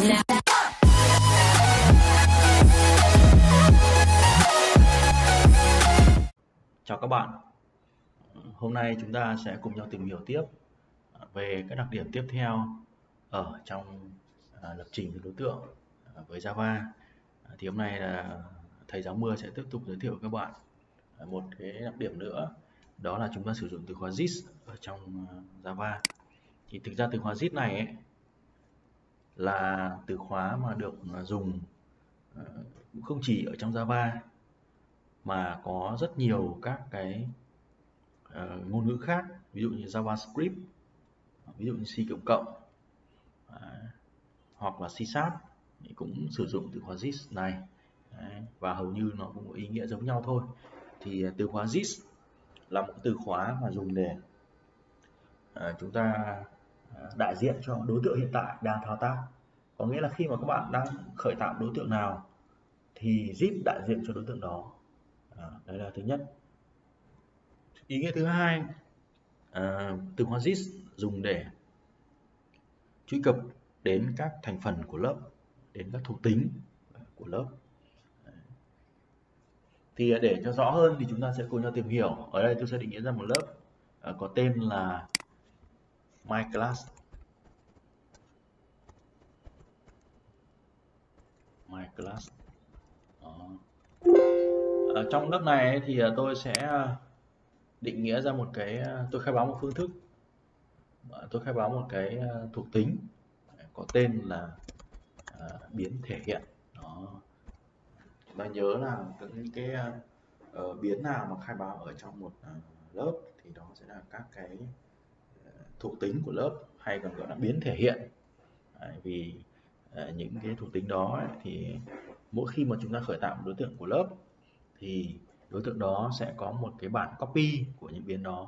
Chào các bạn. Hôm nay chúng ta sẽ cùng nhau tìm hiểu tiếp về các đặc điểm tiếp theo ở trong à, lập trình đối tượng à, với Java. À, thì hôm nay là thầy giáo mưa sẽ tiếp tục giới thiệu với các bạn một cái đặc điểm nữa đó là chúng ta sử dụng từ khóa this ở trong Java. Thì thực ra từ khóa this này ấy, là từ khóa mà được à, dùng à, không chỉ ở trong Java mà có rất nhiều các cái à, ngôn ngữ khác, ví dụ như JavaScript, ví dụ như C cộng cộng hoặc là C Sharp cũng sử dụng từ khóa this này Đấy. và hầu như nó cũng có ý nghĩa giống nhau thôi thì từ khóa this là một từ khóa mà dùng để chúng ta đại diện cho đối tượng hiện tại đang thao tác. Có nghĩa là khi mà các bạn đang khởi tạo đối tượng nào thì zip đại diện cho đối tượng đó. À, đấy là thứ nhất. Ý nghĩa thứ hai à, từ khóa zip dùng để truy cập đến các thành phần của lớp đến các thuộc tính của lớp. Thì để cho rõ hơn thì chúng ta sẽ cùng nhau tìm hiểu. Ở đây tôi sẽ định nghĩa ra một lớp à, có tên là my class. My class. Đó. Ở trong lớp này thì ờ, tôi sẽ ờ, định nghĩa ra một cái tôi khai báo một phương thức. Tôi khai báo một cái thuộc tính có tên là biến thể hiện. Đó. Chúng ta nhớ là những cái biến nào mà khai báo ở trong một lớp thì đó sẽ là các cái thuộc tính của lớp hay còn gọi là biến thể hiện. Đấy, vì à, những cái thuộc tính đó ấy, thì mỗi khi mà chúng ta khởi tạo một đối tượng của lớp thì đối tượng đó sẽ có một cái bản copy của những biến đó.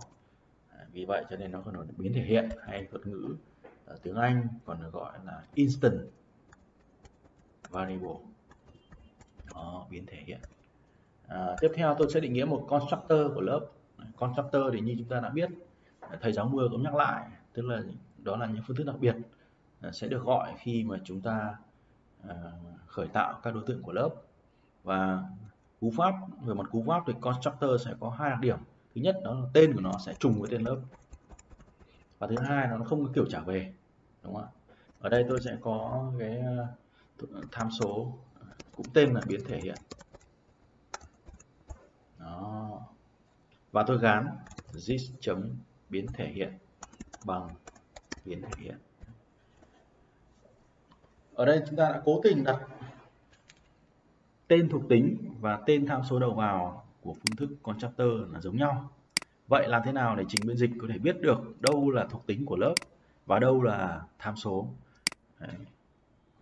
À, vì vậy cho nên nó còn được là biến thể hiện hay thuật ngữ ở tiếng Anh còn được gọi là instant variable. Đó, biến thể hiện. À, tiếp theo tôi sẽ định nghĩa một constructor của lớp. Constructor thì như chúng ta đã biết Ờ, thầy giáo mưa cũng nhắc lại, tức là đó là những phương thức đặc biệt ờ, sẽ được gọi khi mà chúng ta ờ, khởi tạo các đối tượng của lớp. Và cú pháp, về mặt cú pháp thì constructor sẽ có hai đặc điểm. Thứ nhất, đó là tên của nó sẽ trùng với tên lớp. Và thứ hai nó không có kiểu trả về, đúng không ạ? Ở đây tôi sẽ có cái tham số cũng tên là biến thể hiện. Đó. Và tôi gán this chấm biến thể hiện bằng biến thể hiện ở đây chúng ta đã cố tình đặt tên thuộc tính và tên tham số đầu vào của phương thức constructor là giống nhau. Vậy làm thế nào để trình biên dịch có thể biết được đâu là thuộc tính của lớp và đâu là tham số? Đấy.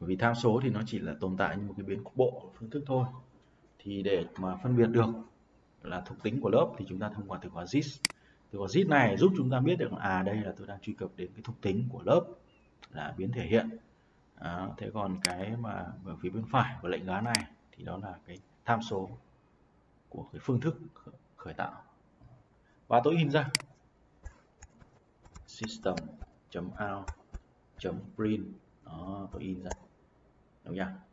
Bởi vì tham số thì nó chỉ là tồn tại như một cái biến cục bộ của phương thức thôi. Thì để mà phân biệt được là thuộc tính của lớp thì chúng ta thông qua từ khóa this thì khóa this này giúp chúng ta biết được à đây là tôi đang truy cập đến cái thuộc tính của lớp là biến thể hiện. à, thế còn cái mà ở phía bên phải của lệnh giá này thì đó là cái tham số của cái phương thức khởi tạo. Và tôi in ra. System out print. Đó tôi in ra. Đúng chưa?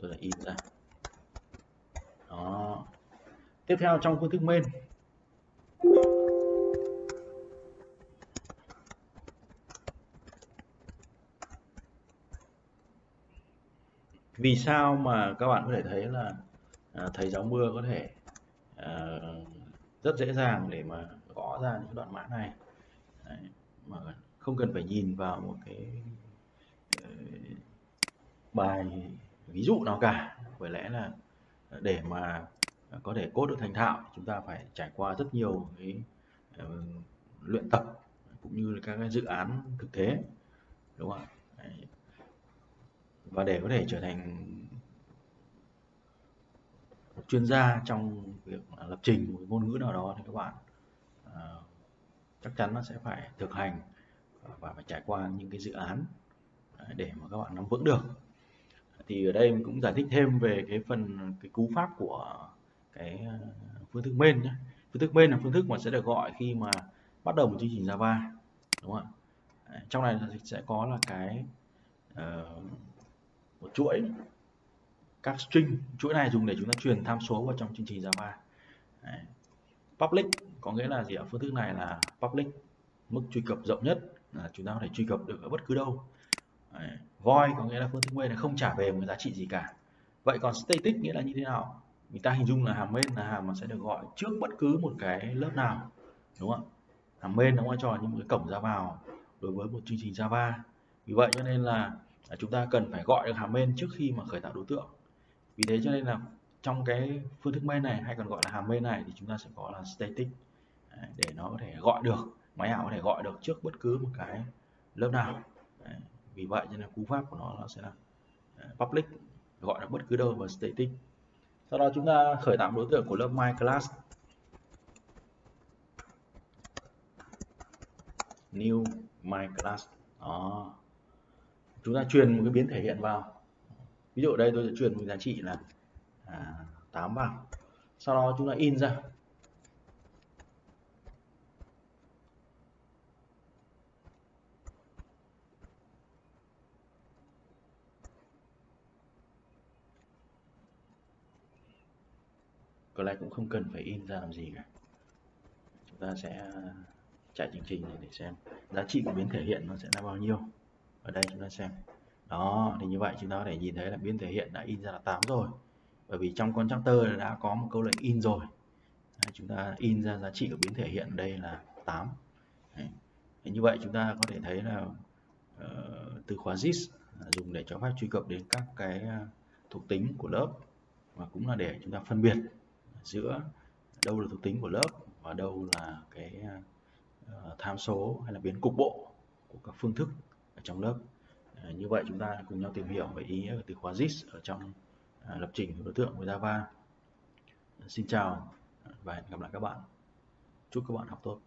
Tôi lại in ra. Đó. Tiếp theo trong phương thức main. Vì sao mà các bạn có thể thấy là à, thầy giáo mưa có thể à, rất dễ dàng để mà gõ ra những đoạn mã này? Đấy, mà không cần phải nhìn vào một cái uh, bài ví dụ nào cả. Bởi lẽ là để mà có thể cốt được thành thạo chúng ta phải trải qua rất nhiều cái uh, luyện tập cũng như là các cái dự án thực tế đúng không ạ? Và để có thể trở thành một chuyên gia trong việc lập trình một ngôn ngữ nào đó thì các bạn uh, chắc chắn nó sẽ phải thực hành và phải trải qua những cái dự án ờ, để mà các bạn nắm vững được thì ở đây mình cũng giải thích thêm về cái phần cái cú pháp của cái ờ, phương thức main nhé phương thức main là phương thức mà sẽ được gọi khi mà bắt đầu một chương trình Java đúng không ạ? Trong này sẽ có là cái uh, một chuỗi các string. Chuỗi này dùng để chúng ta truyền tham số vào trong chương trình Java. Đấy. public có nghĩa là gì ạ? Phương thức này là public mức truy cập rộng nhất là chúng ta có thể truy cập được ở bất cứ đâu. Đấy. void có nghĩa là phương thức main là không trả về một giá trị gì cả. Vậy còn static nghĩa là như thế nào? Người ta hình dung là hàm main là hàm mà sẽ được gọi trước bất cứ một cái lớp nào, đúng không hàm main nó vai trò như một cái cổng ra vào đối với một chương trình Java. Vì vậy cho nên là à, chúng ta cần phải gọi được hàm main trước khi mà khởi tạo đối tượng. Vì thế cho nên là trong cái phương thức main này hay còn gọi là hàm main này thì chúng ta sẽ có là static. Để nó có thể gọi được, máy ảo có thể gọi được trước bất cứ một cái lớp nào vì vậy cho nên cú pháp của nó nó sẽ là à, public gọi là bất cứ đâu và static. Sau đó chúng ta khởi tạo đối tượng của lớp my class. New my class. Đó. Chúng ta truyền một cái biến thể hiện vào. Ví dụ đây tôi sẽ truyền một giá trị là à, 8 vào sau đó chúng ta in ra. Có lẽ cũng không cần phải in ra làm gì cả. Chúng ta sẽ à, chạy chương trình để xem giá trị của biến thể hiện nó sẽ là bao nhiêu. Ở đây chúng ta xem. Đó thì như vậy chúng ta có thể nhìn thấy là biến thể hiện đã in ra là 8 rồi. Bởi vì trong constructor đã có một câu lệnh in rồi. Đấy, chúng ta in ra giá trị của biến thể hiện đây là 8 Đấy. như vậy chúng ta có thể thấy là uh, từ khóa this dùng để cho phép truy cập đến các cái à, thuộc tính của lớp và cũng là để chúng ta phân biệt giữa đâu là thuộc tính của lớp và đâu là cái ờ, tham số hay là biến cục bộ của các phương thức ở trong lớp. Ờ, như vậy chúng ta cùng nhau tìm hiểu về ý nghĩa của từ khóa this ở trong ờ, lập trình của đối tượng của Java. Xin chào và hẹn gặp lại các bạn. Chúc các bạn học tốt.